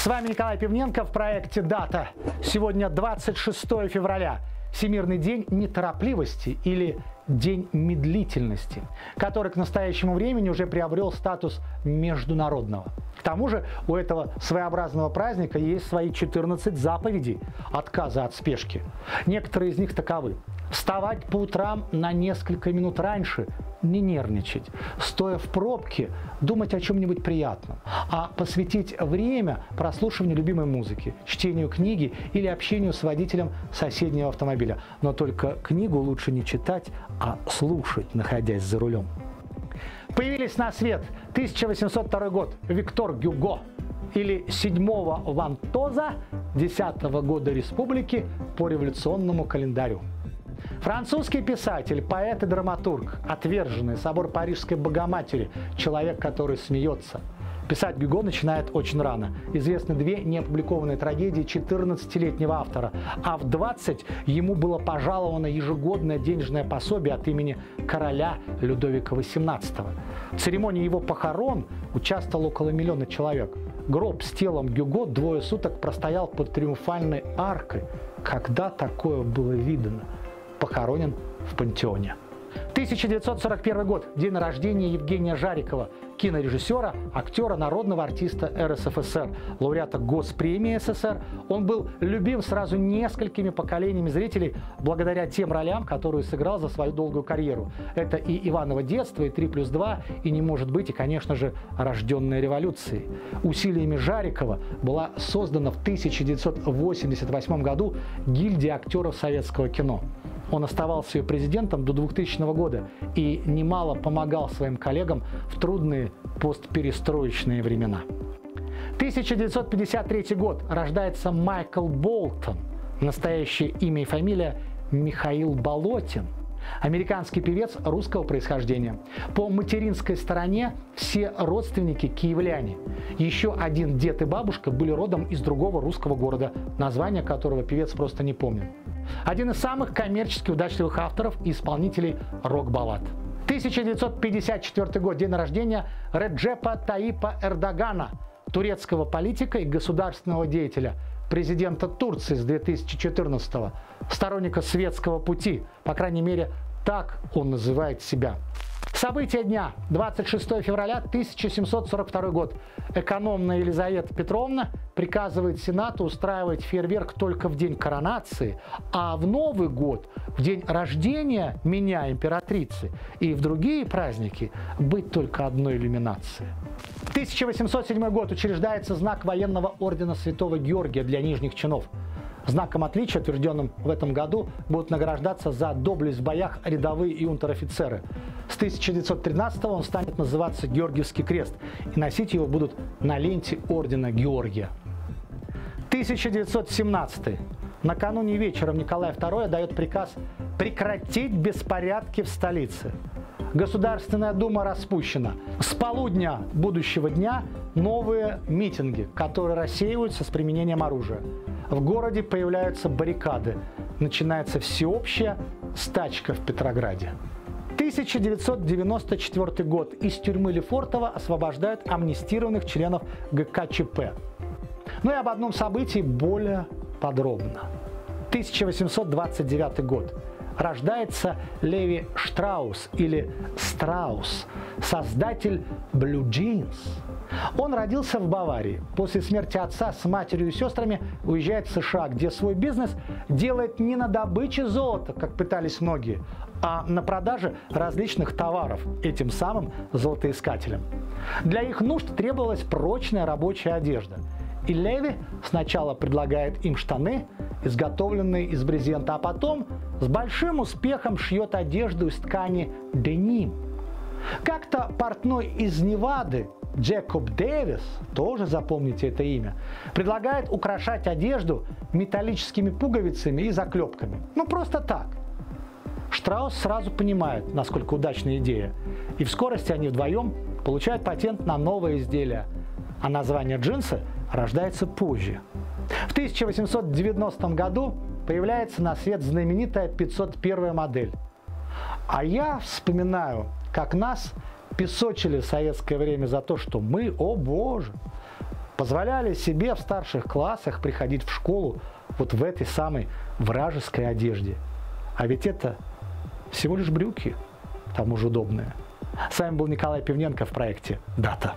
С вами Николай Пивненко в проекте «Дата». Сегодня 26 февраля. Всемирный день неторопливости или День медлительности, который к настоящему времени уже приобрел статус международного. К тому же у этого своеобразного праздника есть свои 14 заповедей отказа от спешки. Некоторые из них таковы. Вставать по утрам на несколько минут раньше, не нервничать. Стоя в пробке, думать о чем-нибудь приятном. А посвятить время прослушиванию любимой музыки, чтению книги или общению с водителем соседнего автомобиля. Но только книгу лучше не читать, а слушать, находясь за рулем. Появились на свет 1802 год Виктор Гюго или 7 Вантоза 10 года республики по революционному календарю. Французский писатель, поэт и драматург, отверженный, собор Парижской Богоматери, человек, который смеется. Писать Гюго начинает очень рано. Известны две неопубликованные трагедии 14-летнего автора, а в 20 ему было пожаловано ежегодное денежное пособие от имени короля Людовика XVIII. В церемонии его похорон участвовало около миллиона человек. Гроб с телом Гюго двое суток простоял под триумфальной аркой. Когда такое было видно? Похоронен в пантеоне. 1941 год. День рождения Евгения Жарикова, кинорежиссера, актера, народного артиста РСФСР, лауреата Госпремии СССР. Он был любим сразу несколькими поколениями зрителей благодаря тем ролям, которые сыграл за свою долгую карьеру. Это и «Иваново детство», и «3 плюс 2», и «Не может быть», и, конечно же, «Рожденная революцией». Усилиями Жарикова была создана в 1988 году гильдия актеров советского кино. Он оставался ее президентом до 2000 года и немало помогал своим коллегам в трудные постперестроечные времена. 1953 год. Рождается Майкл Болтон. Настоящее имя и фамилия Михаил Болотин – Американский певец русского происхождения. По материнской стороне все родственники киевляне. Еще один дед и бабушка были родом из другого русского города, название которого певец просто не помнил. Один из самых коммерчески удачливых авторов и исполнителей рок-баллад. 1954 год, день рождения Реджепа Таипа Эрдогана, турецкого политика и государственного деятеля, президента Турции с 2014 -го, сторонника светского пути, по крайней мере, так он называет себя. События дня. 26 февраля 1742 год. Экономная Елизавета Петровна приказывает Сенату устраивать фейерверк только в день коронации, а в Новый год, в день рождения меня, императрицы, и в другие праздники быть только одной иллюминацией. 1807 год учреждается знак военного ордена Святого Георгия для нижних чинов. Знаком отличия, утвержденным в этом году, будут награждаться за доблесть в боях рядовые и унтер-офицеры. С 1913 он станет называться Георгиевский крест, и носить его будут на ленте ордена Георгия. 1917. Накануне вечером Николай II дает приказ прекратить беспорядки в столице. Государственная дума распущена. С полудня будущего дня новые митинги, которые рассеиваются с применением оружия. В городе появляются баррикады. Начинается всеобщая стачка в Петрограде. 1994 год. Из тюрьмы Лефортово освобождают амнистированных членов ГКЧП. Ну и об одном событии более подробно. 1829 год. Рождается Леви Штраус или Страус, создатель Blue Jeans – он родился в Баварии. После смерти отца с матерью и сестрами уезжает в США, где свой бизнес делает не на добыче золота, как пытались многие, а на продаже различных товаров этим самым золотоискателям. Для их нужд требовалась прочная рабочая одежда. И Леви сначала предлагает им штаны, изготовленные из брезента, а потом с большим успехом шьет одежду из ткани деним. Как-то портной из Невады Джекоб Дэвис, тоже запомните это имя, предлагает украшать одежду металлическими пуговицами и заклепками. Ну просто так. Штраус сразу понимает, насколько удачная идея. И в скорости они вдвоем получают патент на новое изделие. А название джинсы рождается позже. В 1890 году появляется на свет знаменитая 501 модель. А я вспоминаю, как нас песочили в советское время за то, что мы, о боже, позволяли себе в старших классах приходить в школу вот в этой самой вражеской одежде. А ведь это всего лишь брюки, к тому же удобные. С вами был Николай Пивненко в проекте «Дата».